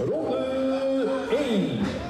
Ronde 1.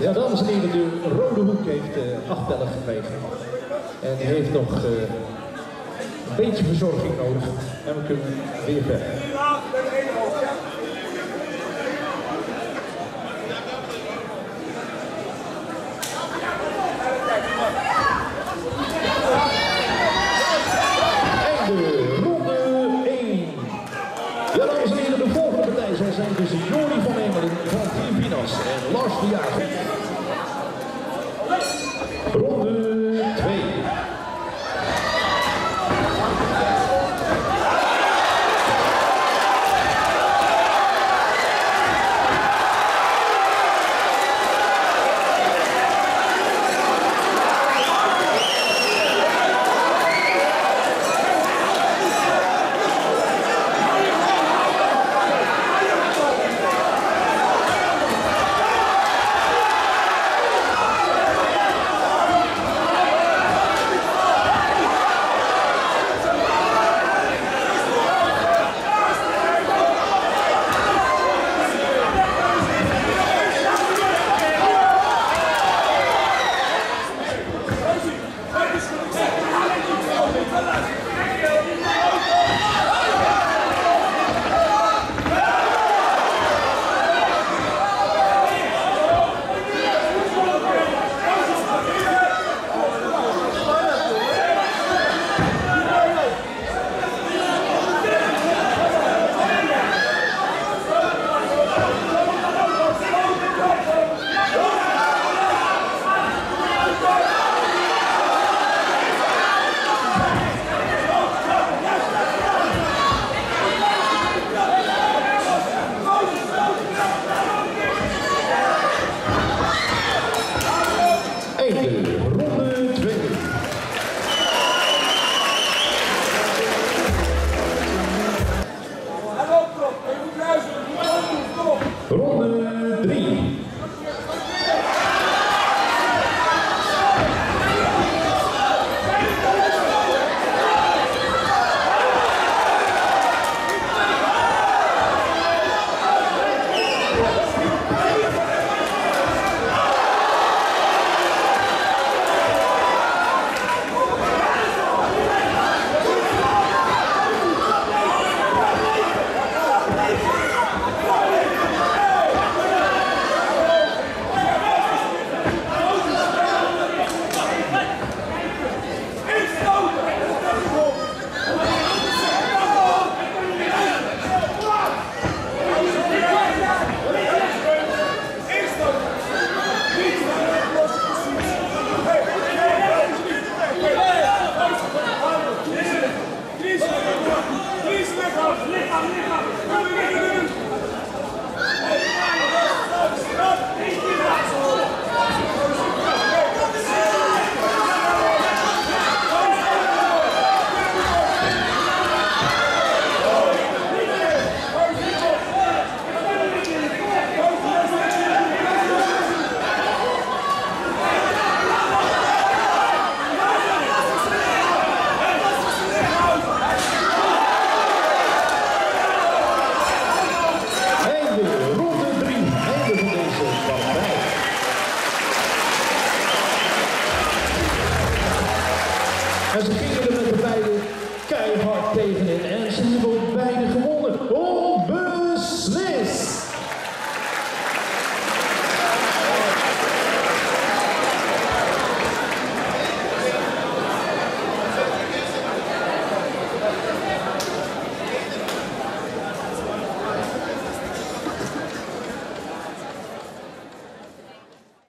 Ja, dames en heren, de rode hoek heeft uh, acht bellen gekregen. En heeft nog uh, een beetje verzorging nodig. En we kunnen weer verder. Yeah.